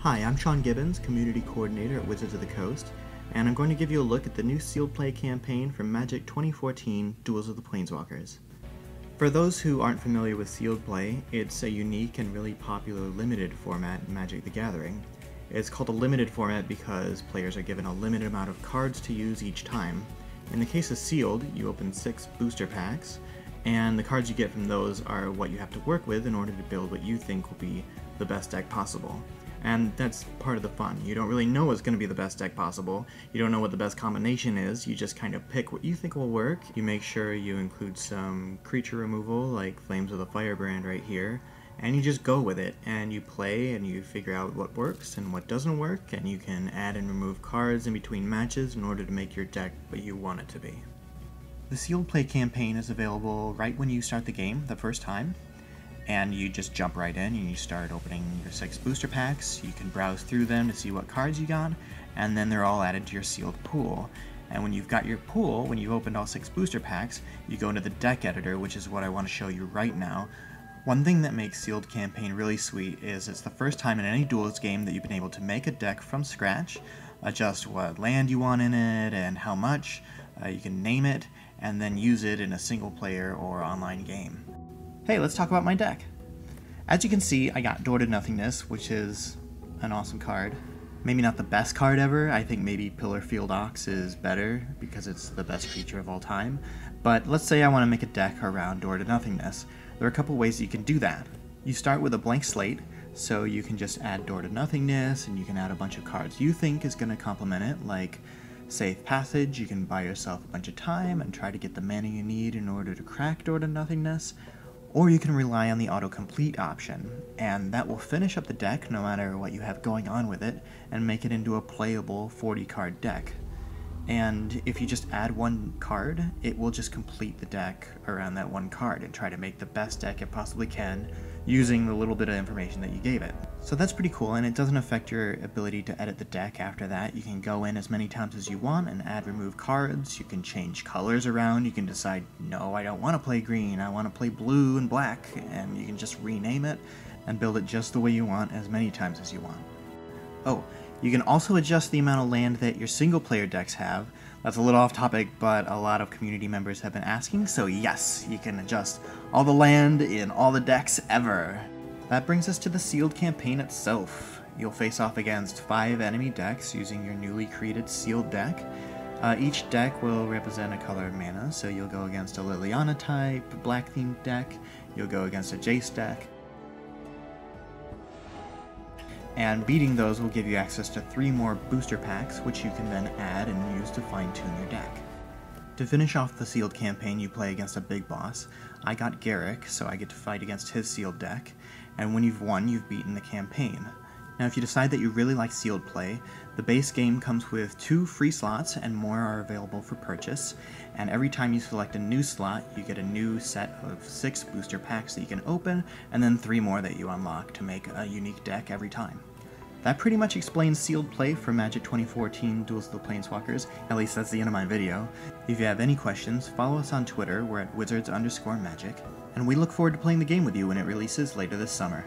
Hi, I'm Sean Gibbons, Community Coordinator at Wizards of the Coast, and I'm going to give you a look at the new sealed play campaign from Magic 2014 Duels of the Planeswalkers. For those who aren't familiar with sealed play, it's a unique and really popular limited format in Magic the Gathering. It's called a limited format because players are given a limited amount of cards to use each time. In the case of sealed, you open six booster packs, and the cards you get from those are what you have to work with in order to build what you think will be the best deck possible. And that's part of the fun. You don't really know what's going to be the best deck possible. You don't know what the best combination is. You just kind of pick what you think will work. You make sure you include some creature removal, like Flames of the Firebrand right here, and you just go with it. And you play and you figure out what works and what doesn't work, and you can add and remove cards in between matches in order to make your deck what you want it to be. The sealed play campaign is available right when you start the game the first time, and you just jump right in and you start opening your six booster packs. You can browse through them to see what cards you got, and then they're all added to your sealed pool. And when you've got your pool, when you've opened all six booster packs, you go into the deck editor, which is what I want to show you right now. One thing that makes Sealed Campaign really sweet is it's the first time in any Duels game that you've been able to make a deck from scratch, adjust what land you want in it and how much, uh, you can name it, and then use it in a single player or online game. Hey, let's talk about my deck. As you can see, I got Door to Nothingness, which is an awesome card. Maybe not the best card ever, I think maybe Pillarfield Ox is better because it's the best creature of all time, but let's say I want to make a deck around Door to Nothingness. There are a couple ways you can do that. You start with a blank slate, so you can just add Door to Nothingness, and you can add a bunch of cards you think is going to complement it, like Safe Passage, you can buy yourself a bunch of time and try to get the mana you need in order to crack Door to Nothingness, or you can rely on the autocomplete option, and that will finish up the deck no matter what you have going on with it, and make it into a playable 40 card deck. And if you just add one card, it will just complete the deck around that one card and try to make the best deck it possibly can using the little bit of information that you gave it. So that's pretty cool, and it doesn't affect your ability to edit the deck after that. You can go in as many times as you want and add remove cards. You can change colors around. You can decide, no, I don't want to play green, I want to play blue and black, and you can just rename it and build it just the way you want as many times as you want. Oh, you can also adjust the amount of land that your single player decks have. That's a little off topic, but a lot of community members have been asking, so yes, you can adjust all the land in all the decks ever. That brings us to the sealed campaign itself. You'll face off against five enemy decks using your newly created sealed deck. Uh, each deck will represent a color of mana, so you'll go against a Liliana type, black themed deck, you'll go against a Jace deck, and beating those will give you access to three more booster packs, which you can then add and use to fine tune your deck. To finish off the sealed campaign, you play against a big boss. I got Garruk, so I get to fight against his sealed deck, and when you've won, you've beaten the campaign. Now, if you decide that you really like sealed play, the base game comes with two free slots and more are available for purchase, and every time you select a new slot, you get a new set of six booster packs that you can open, and then three more that you unlock to make a unique deck every time. That pretty much explains sealed play for Magic 2014 Duels of the Planeswalkers, at least that's the end of my video. If you have any questions, follow us on Twitter, we're at wizards underscore magic, and we look forward to playing the game with you when it releases later this summer.